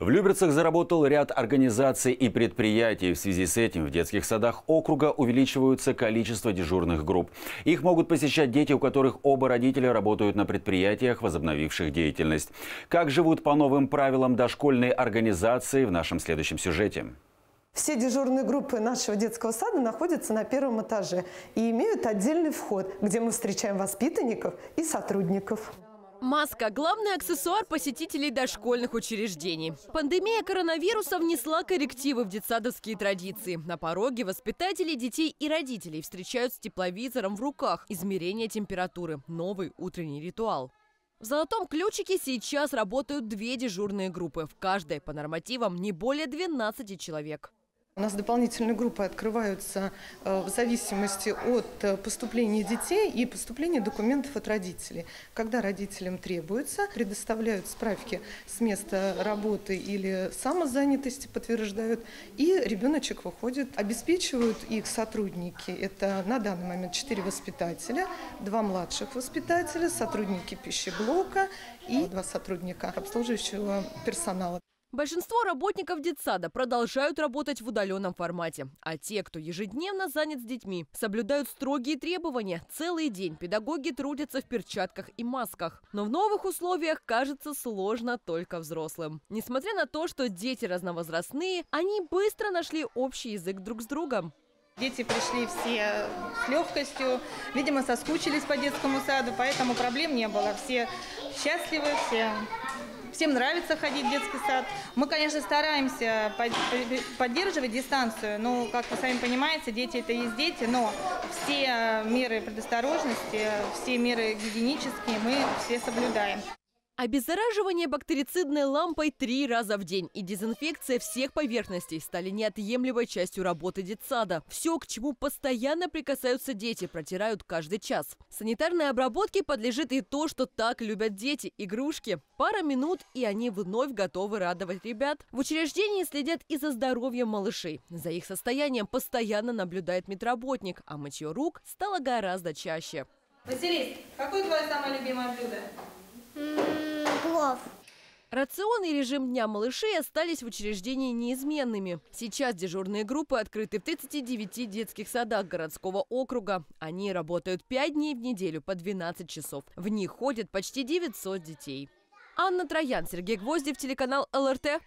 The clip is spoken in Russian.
В Люберцах заработал ряд организаций и предприятий. В связи с этим в детских садах округа увеличиваются количество дежурных групп. Их могут посещать дети, у которых оба родителя работают на предприятиях, возобновивших деятельность. Как живут по новым правилам дошкольные организации в нашем следующем сюжете. Все дежурные группы нашего детского сада находятся на первом этаже и имеют отдельный вход, где мы встречаем воспитанников и сотрудников. Маска – главный аксессуар посетителей дошкольных учреждений. Пандемия коронавируса внесла коррективы в детсадовские традиции. На пороге воспитатели детей и родителей встречают с тепловизором в руках. Измерение температуры – новый утренний ритуал. В «Золотом ключике» сейчас работают две дежурные группы. В каждой по нормативам не более 12 человек. У нас дополнительные группы открываются э, в зависимости от э, поступления детей и поступления документов от родителей. Когда родителям требуется, предоставляют справки с места работы или самозанятости, подтверждают, и ребеночек выходит. Обеспечивают их сотрудники. Это на данный момент четыре воспитателя, два младших воспитателя, сотрудники пищеблока и два сотрудника обслуживающего персонала. Большинство работников детсада продолжают работать в удаленном формате. А те, кто ежедневно занят с детьми, соблюдают строгие требования. Целый день педагоги трудятся в перчатках и масках. Но в новых условиях кажется сложно только взрослым. Несмотря на то, что дети разновозрастные, они быстро нашли общий язык друг с другом. Дети пришли все с легкостью, видимо, соскучились по детскому саду, поэтому проблем не было. Все счастливы, все всем нравится ходить в детский сад. Мы, конечно, стараемся поддерживать дистанцию, но, как вы сами понимаете, дети это есть дети, но все меры предосторожности, все меры гигиенические мы все соблюдаем. Обеззараживание бактерицидной лампой три раза в день и дезинфекция всех поверхностей стали неотъемлемой частью работы детсада. Все, к чему постоянно прикасаются дети, протирают каждый час. Санитарной обработке подлежит и то, что так любят дети – игрушки. Пара минут, и они вновь готовы радовать ребят. В учреждении следят и за здоровьем малышей. За их состоянием постоянно наблюдает медработник, а мытье рук стало гораздо чаще. Василис, какое твое самое любимое блюдо? Плов. Рацион и режим дня малышей остались в учреждении неизменными. Сейчас дежурные группы открыты в 39 детских садах городского округа. Они работают 5 дней в неделю по 12 часов. В них ходят почти 900 детей. Анна Троян, Сергей Гвоздев, телеканал ЛРТ.